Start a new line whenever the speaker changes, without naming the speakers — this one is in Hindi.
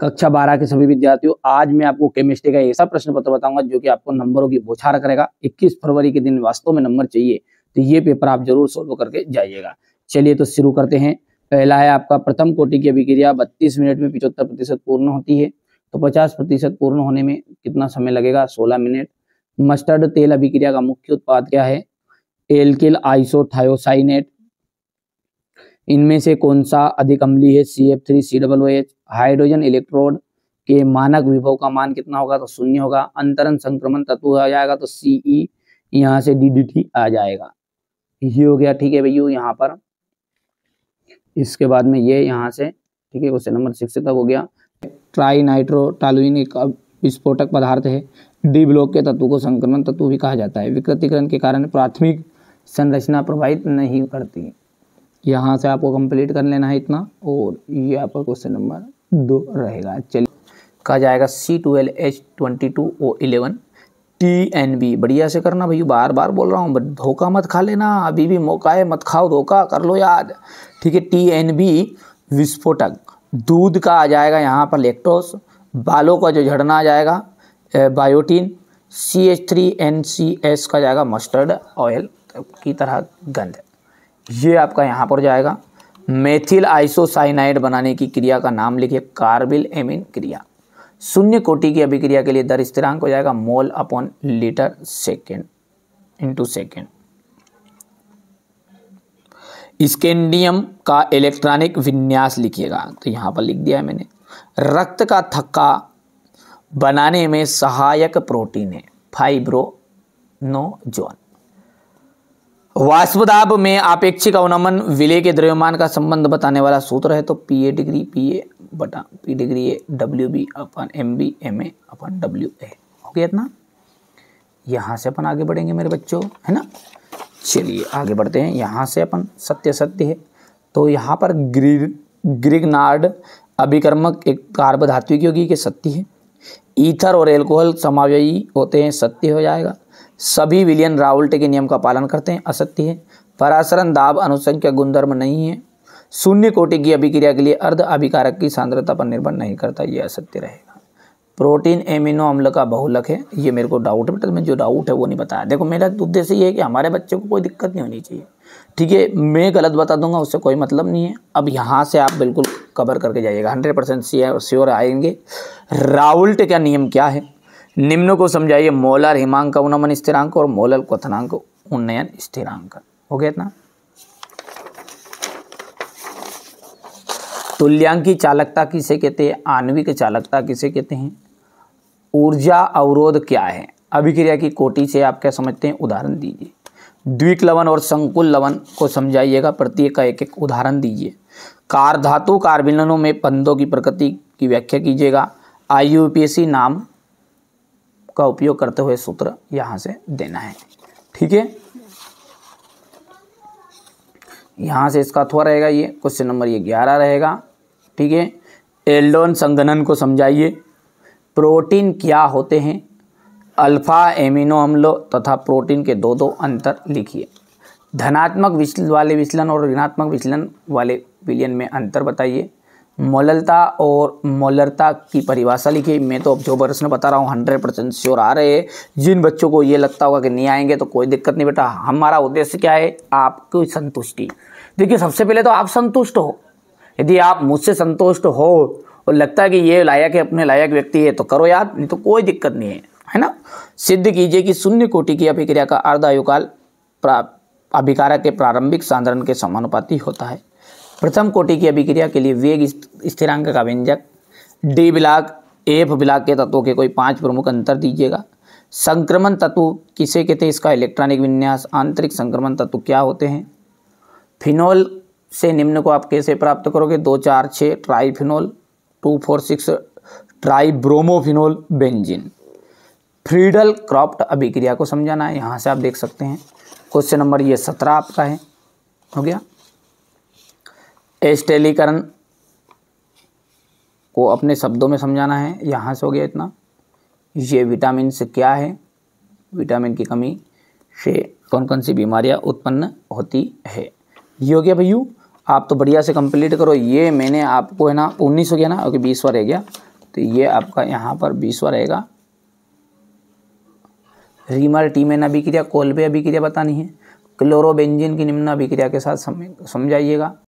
कक्षा बारह के सभी विद्यार्थियों, आज मैं आपको केमिस्ट्री का ऐसा प्रश्न पत्र बताऊँगा जो कि आपको नंबरों की बौछार करेगा। 21 फरवरी के दिन वास्तव में नंबर चाहिए तो ये पेपर आप ज़रूर सोल्व करके जाइएगा। चलिए तो शुरू करते हैं। पहला है आपका, प्रथम कोटि की अभिक्रिया बत्तीस मिनट में पिछहत्तर प्रतिशत पूर्ण होती है। तो पचास प्रतिशत पूर्ण होने में कितना समय लगेगा? सोलह मिनट। मस्टर्ड तेल अभिक्रिया का मुख्य उत्पाद क्या है? एल्किल आइसोथायोसाइनेट इनमें से कौन सा अधिक अम्ली है? C F three C double H hydrogen electrode के मानक विभव का मान कितना होगा? तो शून्य होगा। अंतरण संक्रमण तत्व आ जाएगा तो सीई e, यहाँ से डी डी टी आ जाएगा। ये हो गया ठीक है भैया यहाँ पर। इसके बाद में ये यहाँ से ठीक है क्वेश्चन नंबर सिक्स तक हो गया। ट्राई नाइट्रो टालुइन एक विस्फोटक पदार्थ है। डी ब्लॉक के तत्व को संक्रमण तत्व भी कहा जाता है। विकृतिकरण के कारण प्राथमिक संरचना प्रभावित नहीं करती। यहाँ से आपको कंप्लीट कर लेना है इतना और ये आपका क्वेश्चन नंबर दो रहेगा। चलिए, कहा जाएगा C twelve H twenty two O eleven T N B बढ़िया से करना भैया बार बार बोल रहा हूँ, बट धोखा मत खा लेना, अभी भी मौका है, मत खाओ, धोखा कर लो याद ठीक है टी एन बी विस्फोटक, दूध का आ जाएगा यहाँ पर लेक्टोस बालों का जो झड़ना आ जाएगा biotin C H three N C S का जाएगा मस्टर्ड ऑयल की तरह गंध। ये आपका यहाँ पर जाएगा। मेथिल आइसोसाइनाइड बनाने की क्रिया का नाम लिखिए, कार्बिल एमिन क्रिया। शून्य कोटि की अभिक्रिया के लिए दर स्थिरांक हो जाएगा mole upon litre second into second scandium का इलेक्ट्रॉनिक विन्यास लिखिएगा तो यहाँ पर लिख दिया है मैंने। रक्त का थक्का बनाने में सहायक प्रोटीन है, फाइब्रोनोजोन। वाष्पदाब में अपेक्षिक अवनमन विलय के द्रव्यमान का संबंध बताने वाला सूत्र है तो P A degree P A बटा P degree A W B upon M B M A upon W A हो गया इतना? यहाँ से अपन आगे बढ़ेंगे मेरे बच्चों, है ना? चलिए, आगे बढ़ते हैं। यहाँ से अपन सत्य सत्य है। तो यहाँ पर ग्री ग्रिगनार्ड अभिकर्मक एक कार्ब धात्विक योगी के सत्य है। ईथर और एल्कोहल समावयी होते हैं, सत्य हो जाएगा। सभी विलियन रावल्टे के नियम का पालन करते हैं असत्य है। परासरण दाब अनुसंख्या गुणधर्म नहीं है। शून्य कोटि की अभिक्रिया के लिए अर्ध अभिकारक की सांद्रता पर निर्भर नहीं करता, ये असत्य रहेगा। प्रोटीन एमिनो अम्ल का बहुलक है, ये मेरे को डाउट बेटा में जो डाउट है वो नहीं बताया। देखो, मेरा उद्देश्य ये है कि हमारे बच्चे को कोई दिक्कत नहीं होनी चाहिए। ठीक है, मैं गलत बता दूँगा, उससे कोई मतलब नहीं है। अब यहाँ से आप बिल्कुल कवर करके जाइएगा हंड्रेड परसेंट श्योर आएँगे। राउल्ट का नियम क्या है? निम्न को समझाइए, मोलर हिमांक उन्नमन स्थिरांक और मोलर क्वथनांक उन्नयन स्थिरांक। हो गया इतना? तुल्यांकी चालकता किसे कहते हैं? आणविक चालकता किसे कहते हैं? ऊर्जा अवरोध क्या है? अभिक्रिया की कोटि से आप क्या समझते हैं? उदाहरण दीजिए। द्विक लवन और संकुल लवन को समझाइएगा, प्रत्येक का एक एक उदाहरण दीजिए। कार धातु कार्बिलनों में पंदों की प्रकृति की व्याख्या कीजिएगा। आई नाम का उपयोग करते हुए सूत्र यहाँ से देना है। ठीक है? यहाँ से इसका अथवा रहेगा ये, क्वेश्चन नंबर ये ग्यारह रहेगा। ठीक है? एल्डोन संगठन को समझाइए। प्रोटीन क्या होते हैं? अल्फ़ा, एमिनो अम्लो तथा प्रोटीन के दो दो अंतर लिखिए। धनात्मक विचलन वाले विचलन और ऋणात्मक विचलन वाले विलियन में अंतर बताइए। मोललता और मोलरता की परिभाषा लिखी। मैं तो अब जो प्रश्न बता रहा हूँ हंड्रेड परसेंट श्योर आ रहे हैं। जिन बच्चों को ये लगता होगा कि नहीं आएँगे तो कोई दिक्कत नहीं बेटा। हमारा उद्देश्य क्या है? आपकी संतुष्टि। देखिए, सबसे पहले तो आप संतुष्ट हो। यदि आप मुझसे संतुष्ट हो और लगता है कि ये लायक है, अपने लायक व्यक्ति है तो करो याद नहीं तो कोई दिक्कत नहीं है। है ना? सिद्ध कीजिए कि शून्य कोटि की अभिक्रिया का अर्धायुकाल अभिकारक के प्रारंभिक सांद्रण के समानुपाती होता है। प्रथम कोटि की अभिक्रिया के लिए वेग स्थिरांक का व्यंजक। डी बिलाक एफ़ बिलाक के तत्वों के कोई पाँच प्रमुख अंतर दीजिएगा। संक्रमण तत्व किसे कहते हैं? इसका इलेक्ट्रॉनिक विन्यास, आंतरिक संक्रमण तत्व क्या होते हैं? फिनोल से निम्न को आप कैसे प्राप्त करोगे? दो, चार छः triphenol two, four, six tribromophenol benzene. Friedel crafts अभिक्रिया को समझाना है, यहाँ से आप देख सकते हैं। क्वेश्चन नंबर ये सत्रह आपका है। हो गया? एस्टेलीकरण को अपने शब्दों में समझाना है, यहाँ से हो गया इतना। ये विटामिन से क्या है? विटामिन की कमी से कौन कौन सी बीमारियाँ उत्पन्न होती है? ये हो गया भैयू, आप तो बढ़िया से कंप्लीट करो। ये मैंने आपको है ना, उन्नीस हो गया ना ओके बीस बार रह गया। तो ये आपका यहाँ पर बीसवा रहेगा। रीमर टीमेन अभिक्रिया कोल्बे अभिक्रिया बतानी है। क्लोरोबेंजिन की निम्न अभिक्रिया के साथ समझाइएगा।